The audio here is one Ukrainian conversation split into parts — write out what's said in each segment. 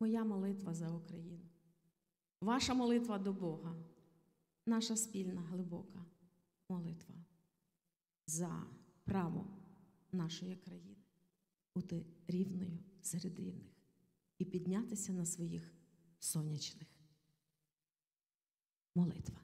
моя молитва за Україну. Ваша молитва до Бога, наша спільна глибока молитва за право нашої країни бути рівною серед рівних і піднятися на своїх сонячних. Молитва.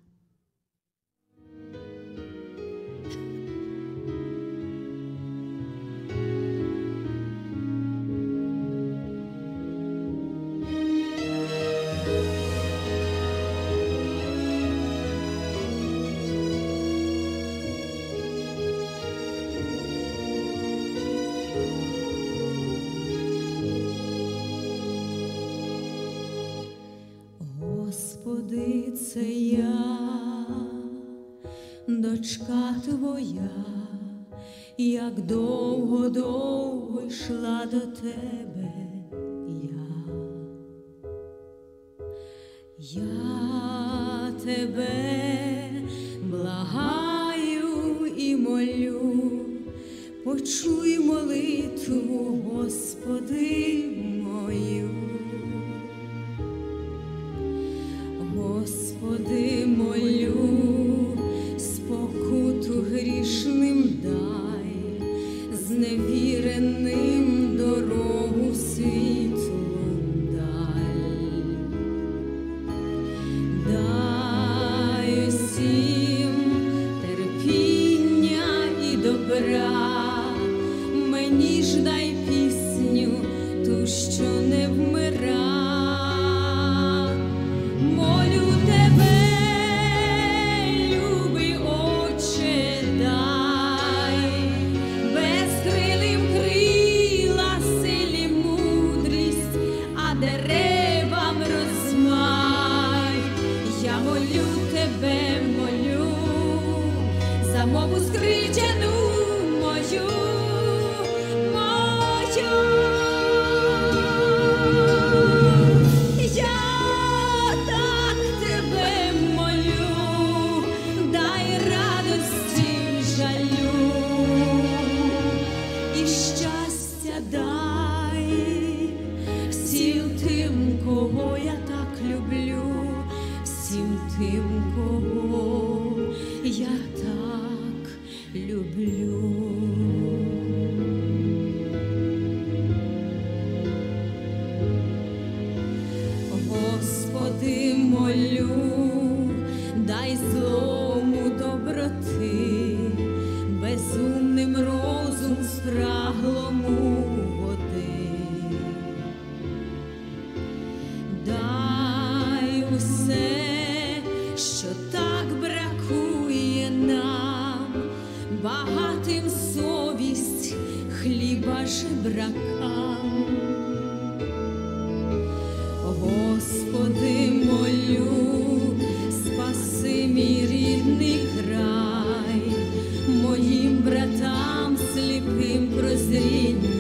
Господи, це я, дочка твоя, як довго довго йшла до тебе я. Я тебе благаю і молю, почуй молитву, Господи мою. Зневіреним дорогу світлу молю тебе, молю, за мову скричену мою. Тим, кого я так люблю. Хліба жебракам. Господи, молю, спаси мій рідний край, моїм братам сліпим прозрінням